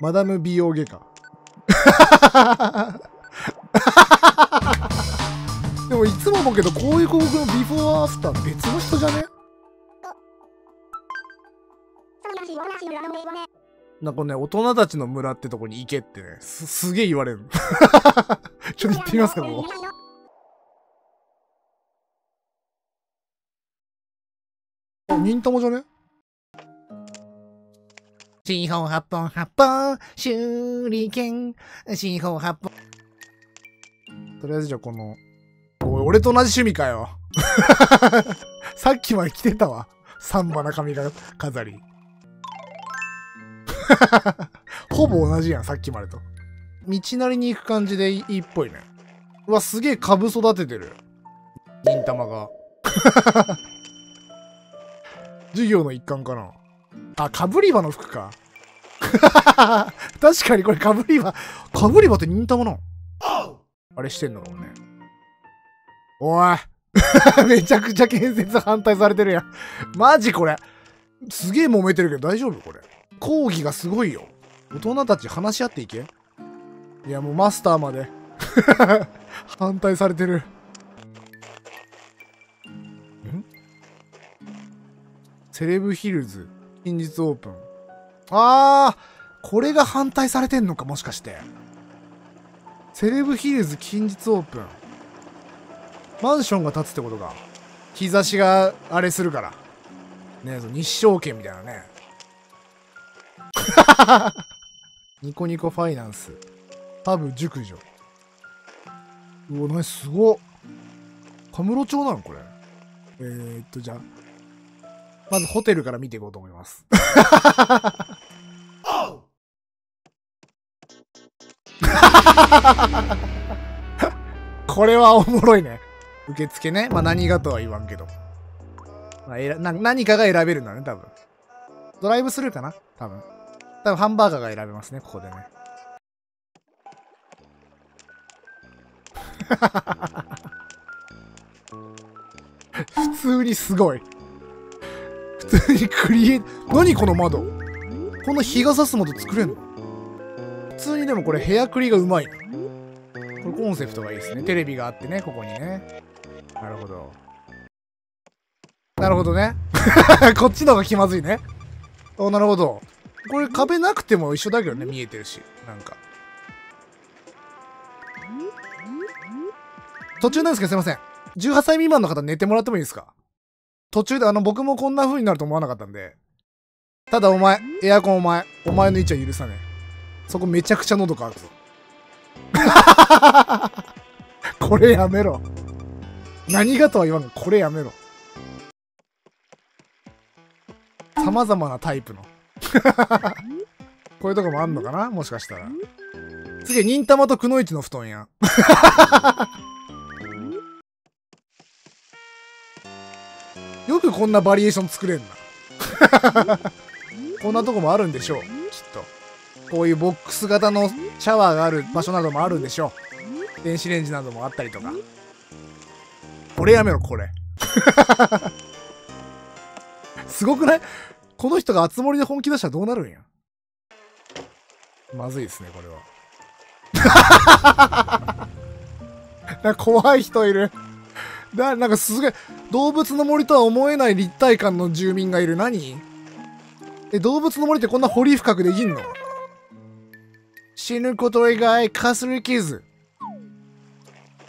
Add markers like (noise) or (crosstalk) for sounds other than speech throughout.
マダム美容外科。(laughs) でもいつも思うけど、こういう広告のビフォーアフター別の人じゃねなんかね、大人たちの村ってとこに行けってね、す、すげえ言われる。(laughs) ちょっと行ってみますか、ここ。あ、忍たまじゃね？四方八本八本、手裏剣、四方八本。とりあえずじゃあこの、おい、俺と同じ趣味かよ。(laughs) さっきまで着てたわ。サンバな髪飾り。(laughs) ほぼ同じやん、さっきまでと。道なりに行く感じでいいっぽいね。うわ、すげえ株育ててる。忍たまが。(laughs) 授業の一環かな。あ、かぶり場の服か。(laughs) 確かにこれかぶり場。かぶり場って忍たまなあれしてんのかもね。おい (laughs) めちゃくちゃ建設反対されてるやん。マジこれ。すげえ揉めてるけど大丈夫これ。講義がすごいよ。大人たち話し合っていけいやもうマスターまで (laughs) 反対されてる。ん？セレブヒルズ、近日オープン。あー、これが反対されてんのか、もしかして。セレブヒルズ近日オープン。マンションが建つってことか。日差しがあれするから。ねえ、その日照権みたいなね。(laughs) ニコニコファイナンス。ハブ熟女。うわ、なにすごっ。カムロ町なのこれ。えー、っと、じゃあ。まずホテルから見ていこうと思います。これはおもろいね。受付ね。まあ何がとは言わんけど。まあ、えらな何かが選べるんだね、多分。ドライブスルーかな？多分。多分ハンバーガーが選べますね、ここでね。(laughs) 普通にすごい。普通にクリエイ何この窓？こんな日が差す窓作れんの？普通にでもこれ部屋クリがうまいな。これコンセプトがいいですね。テレビがあってね、ここにね。なるほど。なるほどね。(laughs) こっちの方が気まずいね。お、なるほど。これ壁なくても一緒だけどね、見えてるし。なんか。途中なんですけどすいません。18歳未満の方寝てもらってもいいですか？途中であの僕もこんな風になると思わなかったんで。ただお前、エアコンお前、お前の位置は許さねえ。そこめちゃくちゃ喉乾くぞ。(laughs) これやめろ。何がとは言わんが、これやめろ。様々なタイプの。こういうとこもあんのかな？もしかしたら。次は忍たまとくのいちの布団や。よくこんなバリエーション作れんな。(laughs) こんなとこもあるんでしょう。きっと。こういうボックス型のシャワーがある場所などもあるんでしょう。電子レンジなどもあったりとか。これやめろ、これ。(laughs) すごくない？この人が熱盛で本気出したらどうなるんや？まずいですね、これは。(laughs) 怖い人いる。な、なんかすげえ、動物の森とは思えない立体感の住民がいる。何？え、動物の森ってこんな掘り深くできんの？死ぬこと以外かすり傷。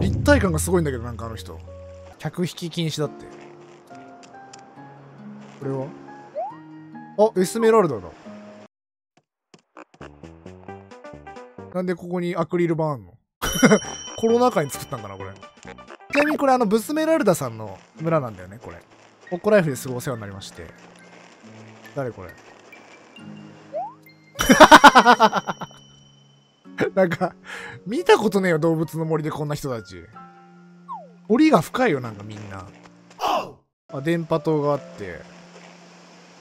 立体感がすごいんだけど、なんかあの人。客引き禁止だって。これは？あ、エスメラルダだ。なんでここにアクリル板あんの？(laughs) コロナ禍に作ったんかな、これ。ちなみにこれあの、ブスメラルダさんの村なんだよね、これ。ホッコライフですごいお世話になりまして。誰これ？(laughs) なんか、見たことねえよ、動物の森でこんな人たち。檻が深いよ、なんかみんな。あ、電波塔があって。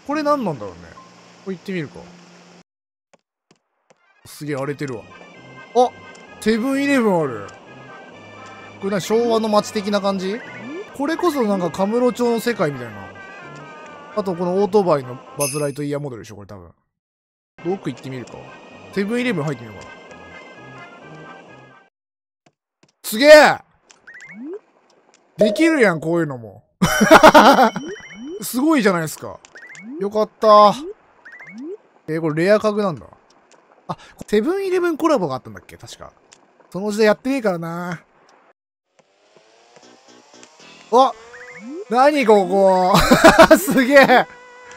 これ何なんだろうね。これ行ってみるか。すげえ荒れてるわ。あセブンイレブンある。これ何昭和の街的な感じ？これこそなんかカムロ町の世界みたいな。あとこのオートバイのバズライトイヤーモデルでしょこれ多分。奥行ってみるか。セブンイレブン入ってみようか。すげえできるやん、こういうのも。すごいじゃないですか。よかった。えーこれレア家具なんだ。あ、セブンイレブンコラボがあったんだっけ？確か。その時代やってねえからな。あ何ここ？(laughs) すげえ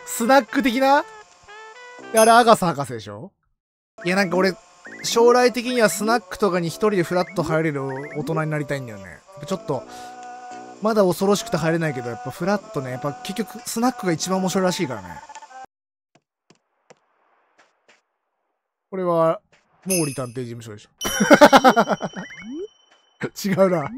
スナック的な？あれ、アガサ博士でしょ？いや、なんか俺、将来的にはスナックとかに一人でフラッと入れる大人になりたいんだよね。ちょっと、まだ恐ろしくて入れないけど、やっぱフラッとね、やっぱ結局スナックが一番面白いらしいからね。これは、毛利探偵事務所でしょ。(laughs) 違うな。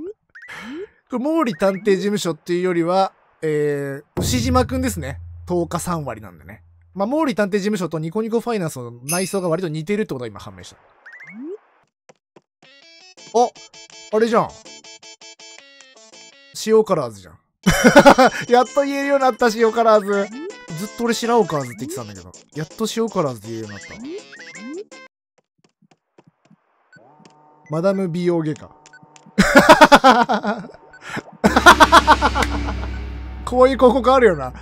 これ毛利探偵事務所っていうよりは、えー、牛島くんですね。10日3割なんでね。まあ、毛利探偵事務所とニコニコファイナンスの内装が割と似てるってことが今判明した。ああれじゃん。塩カラーズじゃん。(laughs) やっと言えるようになった、塩カラーズ。ずっと俺白オカラーズって言ってたんだけど、やっと塩カラーズって言えるようになった。マダム美容外科。(laughs) こういう広告あるよな。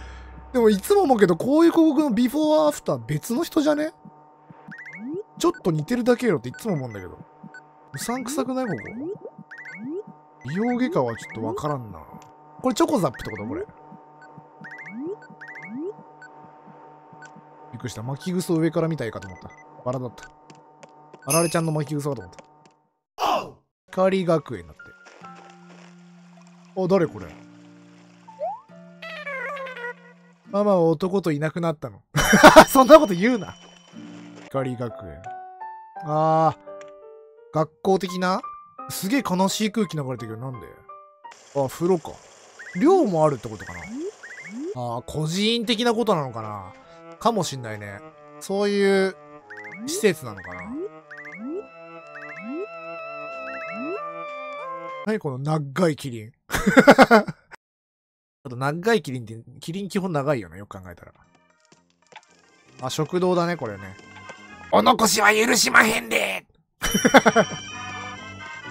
でもいつも思うけど、こういう広告のビフォーアフター別の人じゃね？ちょっと似てるだけよっていつも思うんだけど。うさんくさくない？ここ。美容外科はちょっとわからんな。これチョコザップってこと？これ。びっくりした。巻き草上から見たいかと思った。バラだった。あられちゃんの巻き草かと思った。光学園だって。あ、誰これ？ママは男といなくなったの。(laughs) そんなこと言うな。光学園。あー、学校的な？すげえ悲しい空気流れてるけど、なんで？あ、風呂か。寮もあるってことかなあー、個人的なことなのかなかもしんないね。そういう施設なのかな何この長いキリン。(laughs) あと長いキリンって、キリン基本長いよね、よく考えたら。あ、食堂だね、これね。お残しは許しまへんで (laughs)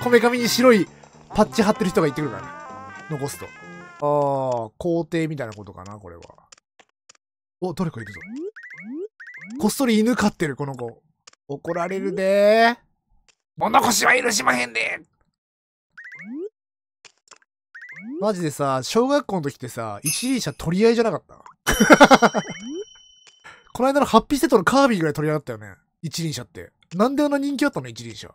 こめかみに白いパッチ貼ってる人が言ってくるからね。残すと。あー、皇帝みたいなことかな、これは。お、誰かいるぞ。こっそり犬飼ってる、この子。怒られるでー。お残しは許しまへんでマジでさ、小学校の時ってさ、一輪車取り合いじゃなかった？(laughs) この間のハッピーセットのカービィぐらい取り合ったよね。一輪車って。なんであんな人気あったの？一輪車。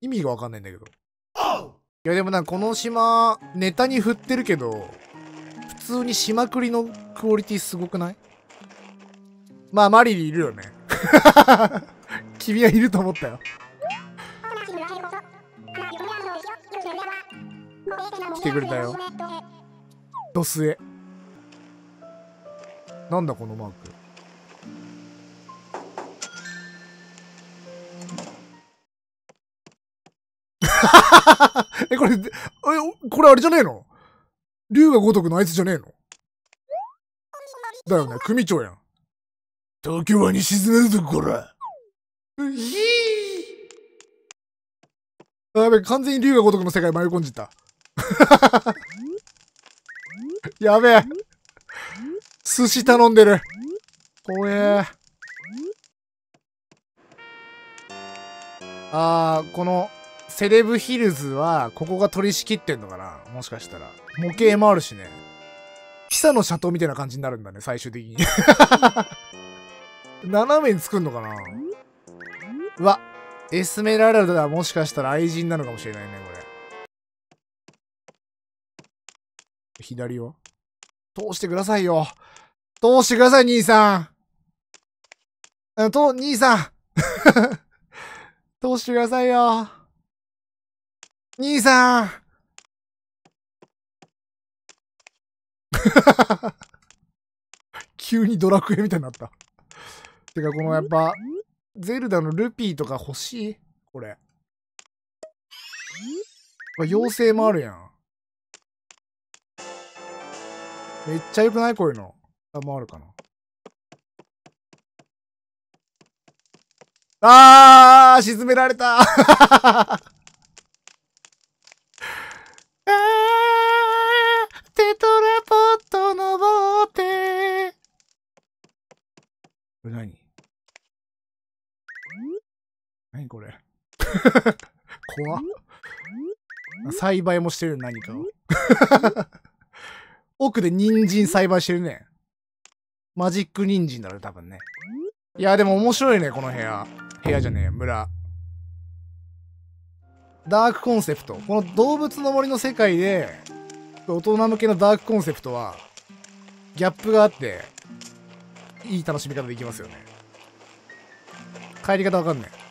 意味がわかんないんだけど。いやでもなんかこの島、ネタに振ってるけど、普通に島くりのクオリティすごくない？まあマリリいるよね。(laughs) 君はいると思ったよ。(laughs) 来てくれたよ。ドスエ。なんだこのマーク。(laughs) え、これ、え、これあれじゃねえの？竜が如くのあいつじゃねえの？だよね、組長やん。東京湾に沈めるぞ、こら。うひーやべ、完全に竜が如くの世界迷い込んじった。(laughs) やべえ。寿司頼んでる。怖え。あー、この、セレブヒルズは、ここが取り仕切ってんのかな？もしかしたら。模型もあるしね。ピサの斜塔みたいな感じになるんだね、最終的に。(laughs) 斜めに作んのかな？うわ、エスメラルダはもしかしたら愛人なのかもしれないね、これ。左は？通してくださいよ。通してください、兄さん。あと、兄さん。(laughs) 通してくださいよ。兄さん。(laughs) 急にドラクエみたいになった。てか、このやっぱ、ゼルダのルピーとか欲しい？これ。妖精もあるやん。めっちゃ良くない？こういうの。あ、もうあるかな。あー、沈められた。(laughs) あー、テトラポット登って。これ何？何これ？(laughs) 怖っ。栽培もしてる何かを。(laughs) 奥で人参栽培してるね。マジック人参だろ、多分ね。いや、でも面白いね、この部屋。部屋じゃねえ、村。ダークコンセプト。この動物の森の世界で、大人向けのダークコンセプトは、ギャップがあって、いい楽しみ方できますよね。帰り方わかんねえ。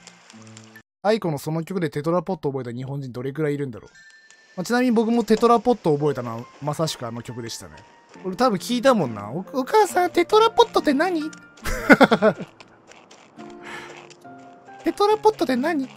アイコのその曲でテトラポット覚えた日本人どれくらいいるんだろう。まあちなみに僕もテトラポット覚えたのはまさしくあの曲でしたね。俺多分聞いたもんな。おお母さん、テトラポットって何？(laughs) テトラポットって何？